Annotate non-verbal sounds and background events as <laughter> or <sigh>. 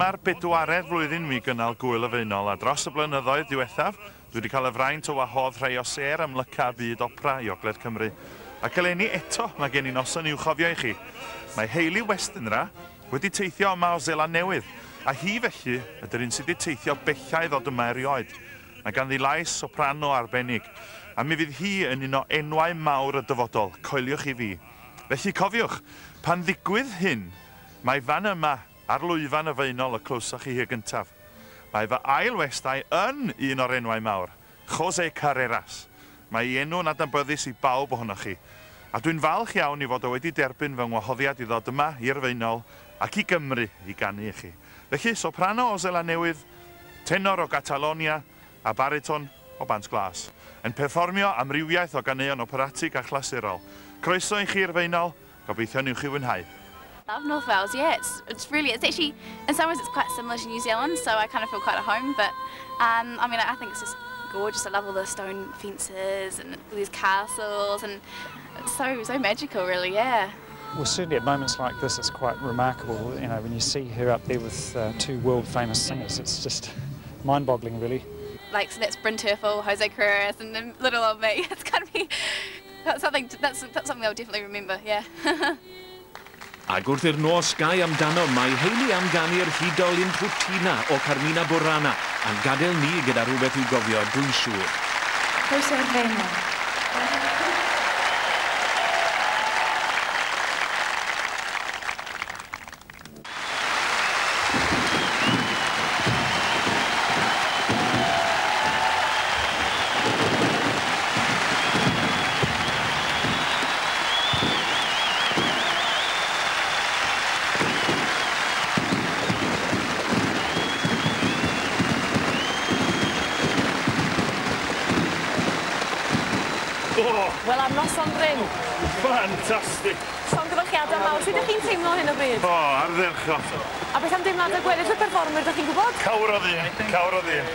Dyma'r bedwaredd flwyddyn mi gynnal gwyl yfeinol a dros y blynyddoedd diwethaf, dwi wedi cael y fraint o wahodd rhai o ser amlyca byd opera i Ogledd Cymru. Ac eleni eto mae gen i noson i'w chofio i chi. Mae Hayley Westenra wedi teithio yma o Zela Newydd, a hi felly ydy'r un sydd wedi teithio bellai ddod yma erioed. Mae ganddi lais soprano arbennig, a mi fydd hi yn un o enwau mawr y dyfodol, coeliwch i fi. Felly cofiwch, pan ddigwydd hyn, mae fan yma ar lwyfan y feinol y clwsach chi hir gyntaf. Mae fy ail westau yn un o'r enwau mawr, Jose Carreras. Mae ei enw'n adnabyddus i bawb ohonoch chi. A dwi'n falch iawn i fod o wedi derbyn fy ngwahoddiad i ddod yma i'r feinol ac i Gymru i ganu i chi. Felly, soprano o Zela Newydd, tenor o Catalonia a bariton o Bant Glas yn perfformio amrywiaeth o ganeuon operatig a chlasurol. Croeso i chi'r feinol, gobeithio ni'w chi wynhau. Love North Wales. Yeah, it's it's really it's actually in some ways it's quite similar to New Zealand, so I kind of feel quite at home. But um, I mean, I think it's just gorgeous. I love all the stone fences and all these castles, and it's so so magical, really. Yeah. Well, certainly at moments like this, it's quite remarkable. You know, when you see her up there with uh, two world famous singers, it's just mind boggling, really. Like so that's Bryn Terfel, Jose Carreras, and then little old me. <laughs> It's gonna be that's something that's that's something I'll definitely remember. Yeah. <laughs> Ac wrth i'r nos gau amdano, mae heini amganu'r hudolin Putina o Carmina Borana a'n gadael ni gyda rhywbeth i'w gofio, dwi'n siŵr. Croeso i'r Wel am noson rym. Fantastic. Llongyfarchiadau mawr. Sut ydych chi'n teimlo hyn o bryd? O, ardderchog. A beth am deimladau gweddill y perfformwyr, ydych chi'n gwybod? Cawr o ddyn, cawr o ddyn.